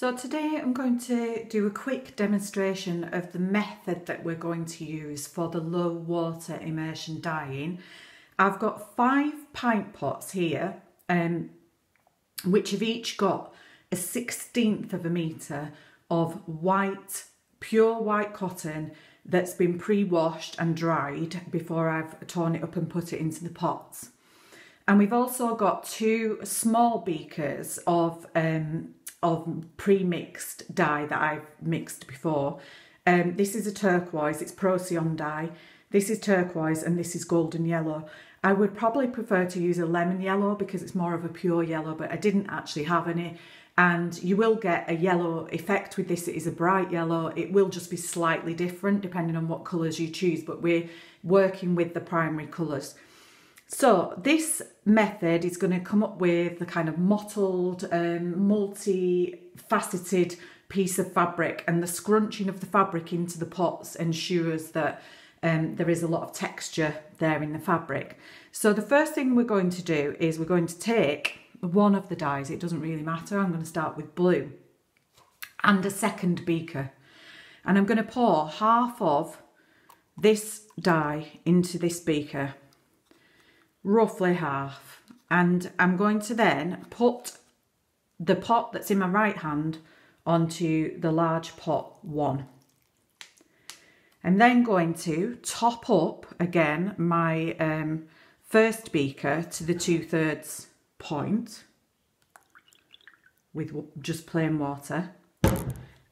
So today I'm going to do a quick demonstration of the method that we're going to use for the low water immersion dyeing. I've got five pint pots here, um, which have each got a 16th of a metre of white, pure white cotton that's been pre-washed and dried before I've torn it up and put it into the pots. And we've also got two small beakers of um, of pre-mixed dye that I've mixed before. Um, this is a turquoise, it's Procion dye. This is turquoise and this is golden yellow. I would probably prefer to use a lemon yellow because it's more of a pure yellow, but I didn't actually have any. And you will get a yellow effect with this. It is a bright yellow. It will just be slightly different depending on what colours you choose, but we're working with the primary colours. So this method is going to come up with the kind of mottled, um, multi-faceted piece of fabric and the scrunching of the fabric into the pots ensures that um, there is a lot of texture there in the fabric. So the first thing we're going to do is we're going to take one of the dyes, it doesn't really matter, I'm going to start with blue, and a second beaker. And I'm going to pour half of this dye into this beaker roughly half. And I'm going to then put the pot that's in my right hand onto the large pot one. I'm then going to top up again my um, first beaker to the two thirds point with just plain water.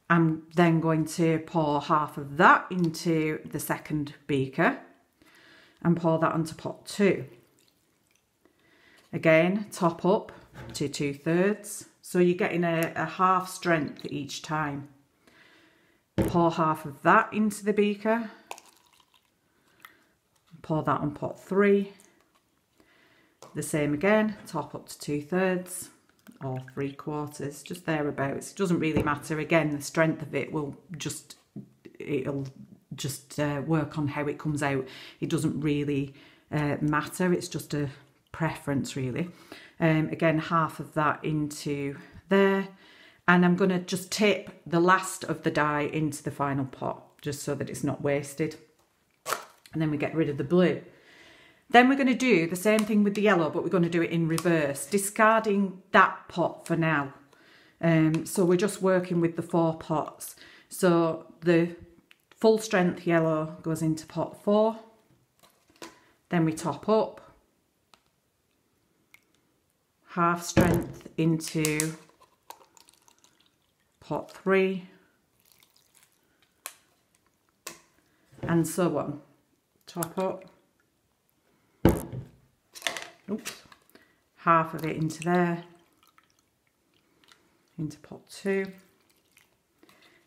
I'm then going to pour half of that into the second beaker and pour that onto pot two. Again, top up to two thirds. So you're getting a, a half strength each time. Pour half of that into the beaker. Pour that on pot three. The same again, top up to two thirds or three quarters, just thereabouts. It doesn't really matter. Again, the strength of it will just, it'll just uh, work on how it comes out. It doesn't really uh, matter. It's just a preference really. Um, again, half of that into there. And I'm going to just tip the last of the dye into the final pot, just so that it's not wasted. And then we get rid of the blue. Then we're going to do the same thing with the yellow, but we're going to do it in reverse, discarding that pot for now. Um, so we're just working with the four pots. So the full strength yellow goes into pot four. Then we top up half strength into pot three and so on. Top up, oops, half of it into there, into pot two.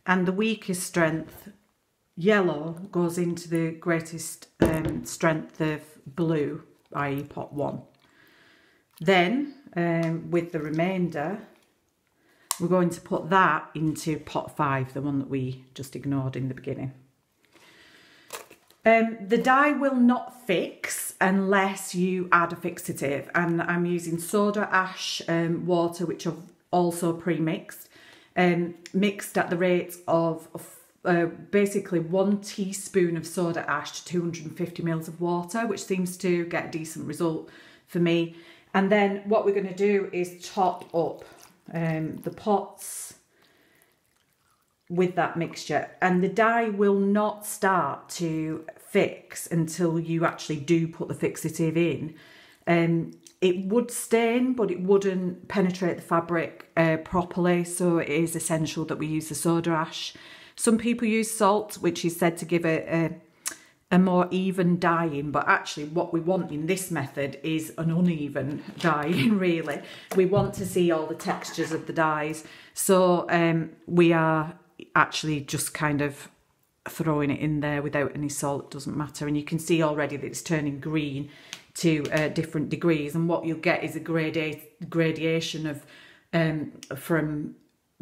And the weakest strength, yellow, goes into the greatest um, strength of blue, i.e. pot one. Then um, with the remainder, we're going to put that into pot five, the one that we just ignored in the beginning. Um, the dye will not fix unless you add a fixative and I'm using soda ash um, water which I've also pre-mixed um, mixed at the rate of uh, basically one teaspoon of soda ash to 250 mils of water which seems to get a decent result for me and then what we're going to do is top up um, the pots with that mixture. And the dye will not start to fix until you actually do put the fixative in. Um, it would stain, but it wouldn't penetrate the fabric uh, properly. So it is essential that we use the soda ash. Some people use salt, which is said to give a, a a more even dyeing but actually what we want in this method is an uneven dyeing really. We want to see all the textures of the dyes. So um, we are actually just kind of throwing it in there without any salt doesn't matter. And you can see already that it's turning green to uh, different degrees. And what you'll get is a gradation of um, from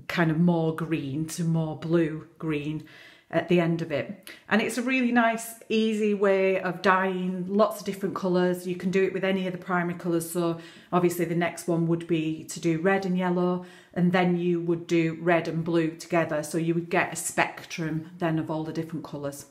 kind of more green to more blue green at the end of it. And it's a really nice, easy way of dyeing lots of different colours. You can do it with any of the primary colours. So obviously the next one would be to do red and yellow and then you would do red and blue together. So you would get a spectrum then of all the different colours.